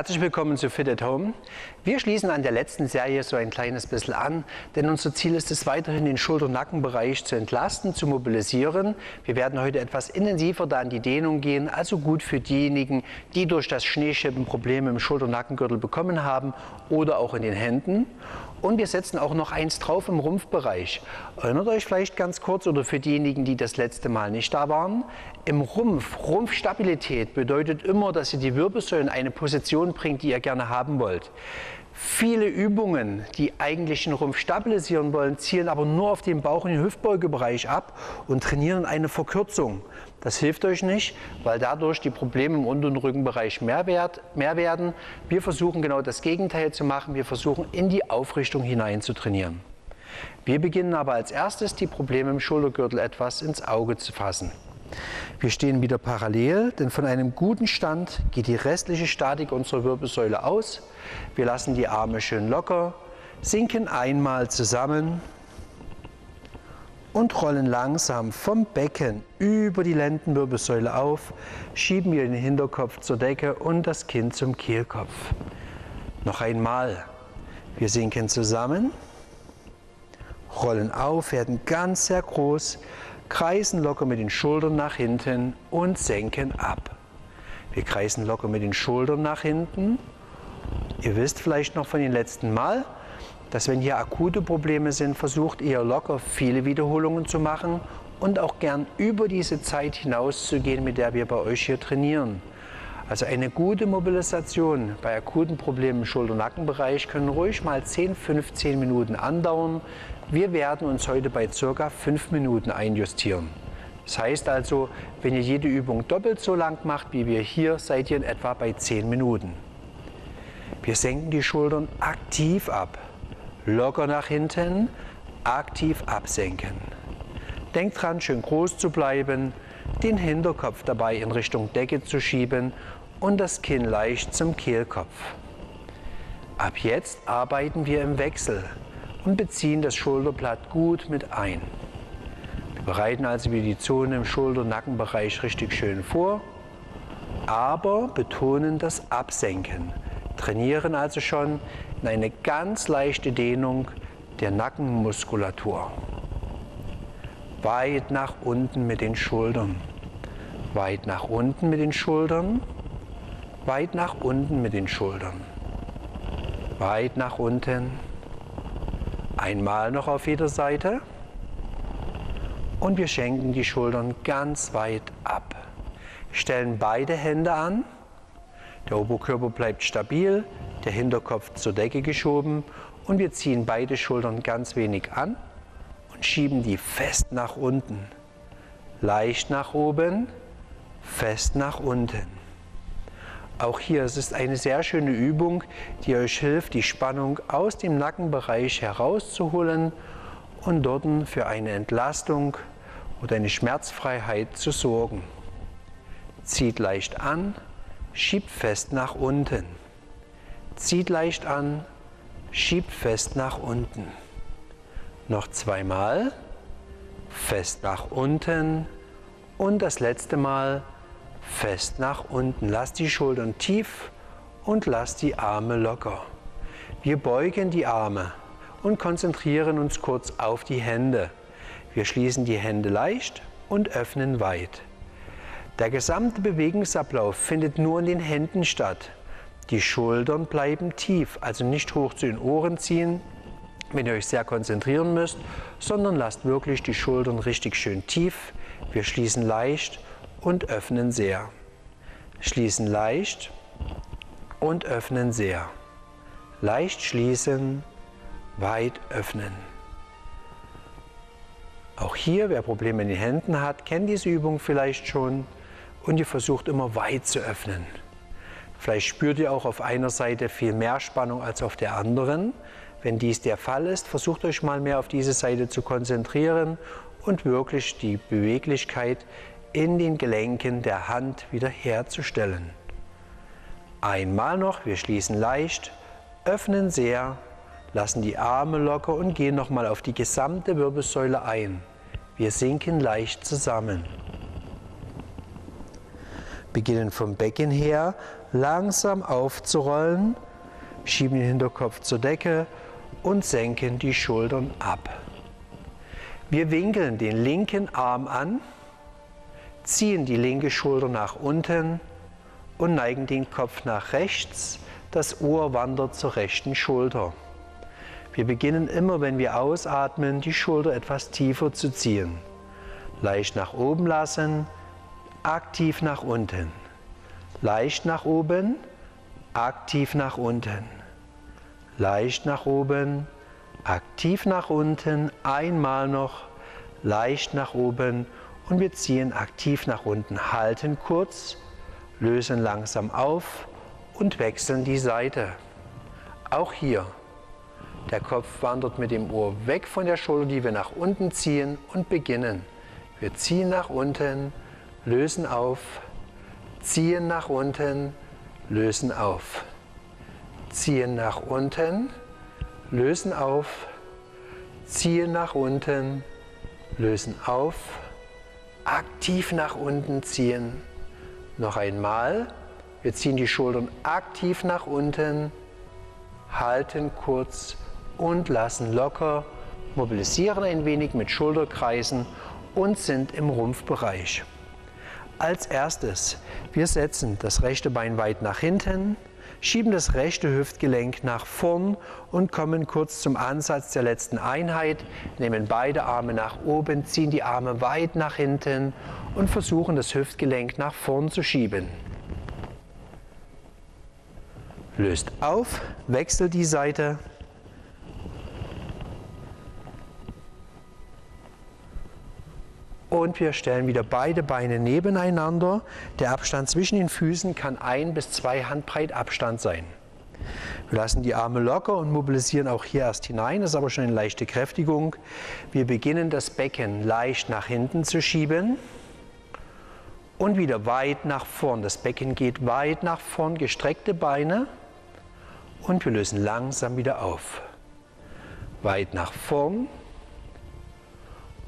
Herzlich willkommen zu Fit at Home. Wir schließen an der letzten Serie so ein kleines bisschen an, denn unser Ziel ist es weiterhin den Schulter-Nackenbereich zu entlasten, zu mobilisieren. Wir werden heute etwas intensiver da in die Dehnung gehen, also gut für diejenigen, die durch das Schneeschippen Probleme im Schulter-Nackengürtel bekommen haben oder auch in den Händen. Und wir setzen auch noch eins drauf im Rumpfbereich. Erinnert euch vielleicht ganz kurz oder für diejenigen, die das letzte Mal nicht da waren. Im Rumpf, Rumpfstabilität bedeutet immer, dass ihr die Wirbelsäule in eine Position bringt, die ihr gerne haben wollt. Viele Übungen, die eigentlich den Rumpf stabilisieren wollen, zielen aber nur auf den Bauch- und den Hüftbeugebereich ab und trainieren eine Verkürzung. Das hilft euch nicht, weil dadurch die Probleme im Unter- und Rückenbereich mehr, wert, mehr werden. Wir versuchen genau das Gegenteil zu machen. Wir versuchen in die Aufrichtung hinein zu trainieren. Wir beginnen aber als erstes die Probleme im Schultergürtel etwas ins Auge zu fassen. Wir stehen wieder parallel, denn von einem guten Stand geht die restliche Statik unserer Wirbelsäule aus. Wir lassen die Arme schön locker, sinken einmal zusammen und rollen langsam vom Becken über die Lendenwirbelsäule auf, schieben wir den Hinterkopf zur Decke und das Kinn zum Kehlkopf. Noch einmal. Wir sinken zusammen, rollen auf, werden ganz sehr groß, kreisen locker mit den Schultern nach hinten und senken ab. Wir kreisen locker mit den Schultern nach hinten. Ihr wisst vielleicht noch von den letzten Mal, dass wenn hier akute Probleme sind, versucht ihr locker viele Wiederholungen zu machen und auch gern über diese Zeit hinaus zu gehen, mit der wir bei euch hier trainieren. Also eine gute Mobilisation bei akuten Problemen im Schulter-Nackenbereich können ruhig mal 10, 15 Minuten andauern. Wir werden uns heute bei circa 5 Minuten einjustieren. Das heißt also, wenn ihr jede Übung doppelt so lang macht wie wir hier, seid ihr in etwa bei 10 Minuten. Wir senken die Schultern aktiv ab. Locker nach hinten, aktiv absenken. Denkt dran, schön groß zu bleiben, den Hinterkopf dabei in Richtung Decke zu schieben und das Kinn leicht zum Kehlkopf. Ab jetzt arbeiten wir im Wechsel und beziehen das Schulterblatt gut mit ein. Wir bereiten also wieder die Zone im Schulter-Nackenbereich richtig schön vor, aber betonen das Absenken. Trainieren also schon in eine ganz leichte Dehnung der Nackenmuskulatur. Weit nach unten mit den Schultern. Weit nach unten mit den Schultern. Weit nach unten mit den Schultern. Weit nach unten. Einmal noch auf jeder Seite. Und wir schenken die Schultern ganz weit ab. Stellen beide Hände an. Der Oberkörper bleibt stabil, der Hinterkopf zur Decke geschoben und wir ziehen beide Schultern ganz wenig an und schieben die fest nach unten. Leicht nach oben, fest nach unten. Auch hier es ist eine sehr schöne Übung, die euch hilft, die Spannung aus dem Nackenbereich herauszuholen und dort für eine Entlastung oder eine Schmerzfreiheit zu sorgen. Zieht leicht an, schiebt fest nach unten. Zieht leicht an, schiebt fest nach unten. Noch zweimal, fest nach unten und das letzte Mal fest nach unten. Lasst die Schultern tief und lasst die Arme locker. Wir beugen die Arme und konzentrieren uns kurz auf die Hände. Wir schließen die Hände leicht und öffnen weit. Der gesamte Bewegungsablauf findet nur in den Händen statt. Die Schultern bleiben tief, also nicht hoch zu den Ohren ziehen, wenn ihr euch sehr konzentrieren müsst, sondern lasst wirklich die Schultern richtig schön tief. Wir schließen leicht und öffnen sehr. Schließen leicht und öffnen sehr. Leicht schließen, weit öffnen. Auch hier, wer Probleme in den Händen hat, kennt diese Übung vielleicht schon und ihr versucht immer weit zu öffnen. Vielleicht spürt ihr auch auf einer Seite viel mehr Spannung als auf der anderen. Wenn dies der Fall ist, versucht euch mal mehr auf diese Seite zu konzentrieren und wirklich die Beweglichkeit in den Gelenken der Hand wiederherzustellen. Einmal noch, wir schließen leicht, öffnen sehr, lassen die Arme locker und gehen nochmal auf die gesamte Wirbelsäule ein. Wir sinken leicht zusammen. beginnen vom Becken her langsam aufzurollen, schieben den Hinterkopf zur Decke und senken die Schultern ab. Wir winkeln den linken Arm an, ziehen die linke Schulter nach unten und neigen den Kopf nach rechts. Das Ohr wandert zur rechten Schulter. Wir beginnen immer, wenn wir ausatmen, die Schulter etwas tiefer zu ziehen. Leicht nach oben lassen, aktiv nach unten. Leicht nach oben, aktiv nach unten. Leicht nach oben, aktiv nach unten. Einmal noch, leicht nach oben und wir ziehen aktiv nach unten. Halten kurz, lösen langsam auf und wechseln die Seite. Auch hier. Der Kopf wandert mit dem Ohr weg von der Schulter, die wir nach unten ziehen und beginnen. Wir ziehen nach unten, lösen auf, ziehen nach unten, lösen auf. Ziehen nach unten, lösen auf, ziehen nach unten, lösen auf, aktiv nach unten ziehen. Noch einmal, wir ziehen die Schultern aktiv nach unten, halten kurz und lassen locker, mobilisieren ein wenig mit Schulterkreisen und sind im Rumpfbereich. Als erstes, wir setzen das rechte Bein weit nach hinten, schieben das rechte Hüftgelenk nach vorn und kommen kurz zum Ansatz der letzten Einheit, nehmen beide Arme nach oben, ziehen die Arme weit nach hinten und versuchen das Hüftgelenk nach vorn zu schieben. Löst auf, wechselt die Seite Und wir stellen wieder beide Beine nebeneinander. Der Abstand zwischen den Füßen kann ein bis zwei Handbreit Abstand sein. Wir lassen die Arme locker und mobilisieren auch hier erst hinein. Das ist aber schon eine leichte Kräftigung. Wir beginnen das Becken leicht nach hinten zu schieben und wieder weit nach vorn. Das Becken geht weit nach vorn, gestreckte Beine und wir lösen langsam wieder auf. Weit nach vorn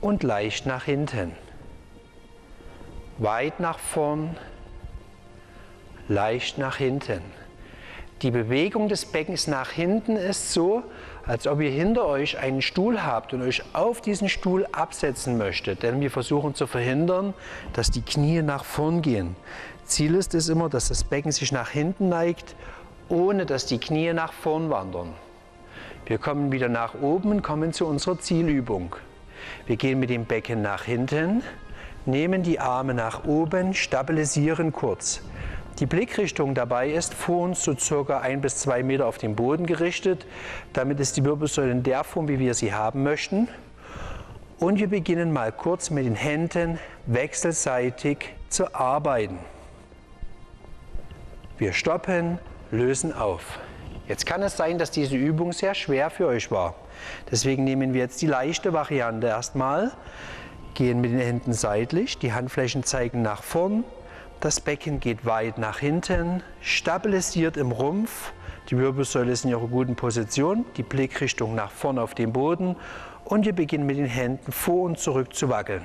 und leicht nach hinten. Weit nach vorn, leicht nach hinten. Die Bewegung des Beckens nach hinten ist so, als ob ihr hinter euch einen Stuhl habt und euch auf diesen Stuhl absetzen möchtet. Denn wir versuchen zu verhindern, dass die Knie nach vorn gehen. Ziel ist es immer, dass das Becken sich nach hinten neigt, ohne dass die Knie nach vorn wandern. Wir kommen wieder nach oben und kommen zu unserer Zielübung. Wir gehen mit dem Becken nach hinten, nehmen die Arme nach oben, stabilisieren kurz. Die Blickrichtung dabei ist vor uns so circa ein bis zwei Meter auf den Boden gerichtet. Damit ist die Wirbelsäule in der Form, wie wir sie haben möchten. Und wir beginnen mal kurz mit den Händen wechselseitig zu arbeiten. Wir stoppen, lösen auf. Jetzt kann es sein, dass diese Übung sehr schwer für euch war. Deswegen nehmen wir jetzt die leichte Variante erstmal, gehen mit den Händen seitlich, die Handflächen zeigen nach vorn, das Becken geht weit nach hinten, stabilisiert im Rumpf, die Wirbelsäule ist in ihrer guten Position, die Blickrichtung nach vorn auf den Boden und wir beginnen mit den Händen vor und zurück zu wackeln.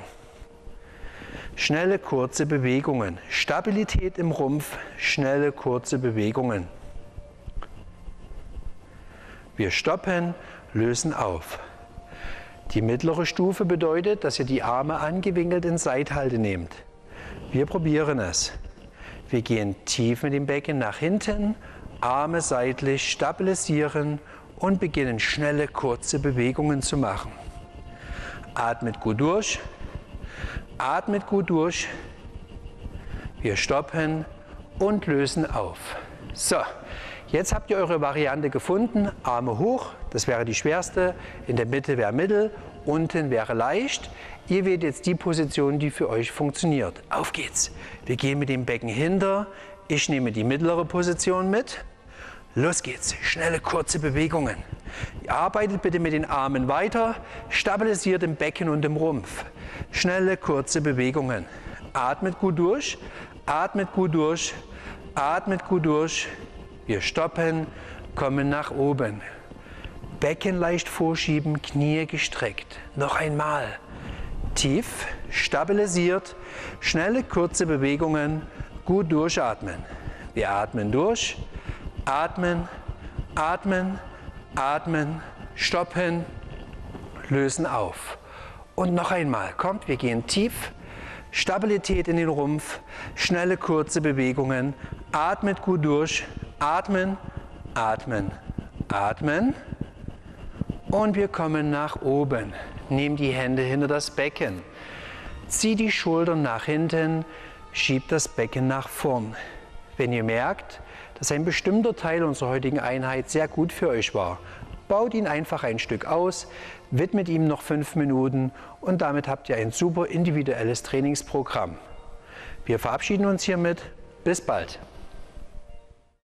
Schnelle, kurze Bewegungen. Stabilität im Rumpf, schnelle, kurze Bewegungen. Wir stoppen, lösen auf. Die mittlere Stufe bedeutet, dass ihr die Arme angewinkelt in Seithalte nehmt. Wir probieren es. Wir gehen tief mit dem Becken nach hinten, Arme seitlich stabilisieren und beginnen schnelle, kurze Bewegungen zu machen. Atmet gut durch. Atmet gut durch. Wir stoppen und lösen auf. So, Jetzt habt ihr eure Variante gefunden. Arme hoch, das wäre die schwerste. In der Mitte wäre mittel, unten wäre leicht. Ihr wählt jetzt die Position, die für euch funktioniert. Auf geht's. Wir gehen mit dem Becken hinter. Ich nehme die mittlere Position mit. Los geht's. Schnelle, kurze Bewegungen. Arbeitet bitte mit den Armen weiter. Stabilisiert im Becken und im Rumpf. Schnelle, kurze Bewegungen. Atmet gut durch. Atmet gut durch. Atmet gut durch. Wir stoppen, kommen nach oben. Becken leicht vorschieben, Knie gestreckt. Noch einmal. Tief, stabilisiert, schnelle, kurze Bewegungen, Gut durchatmen. Wir atmen durch, atmen, atmen, atmen, stoppen, lösen auf. Und noch einmal, kommt, wir gehen tief, Stabilität in den Rumpf, schnelle, kurze Bewegungen, atmet gut durch, atmen, atmen, atmen. Und wir kommen nach oben. Nehm die Hände hinter das Becken. Zieh die Schultern nach hinten, schieb das Becken nach vorn. Wenn ihr merkt, dass ein bestimmter Teil unserer heutigen Einheit sehr gut für euch war, baut ihn einfach ein Stück aus, widmet ihm noch fünf Minuten und damit habt ihr ein super individuelles Trainingsprogramm. Wir verabschieden uns hiermit. Bis bald.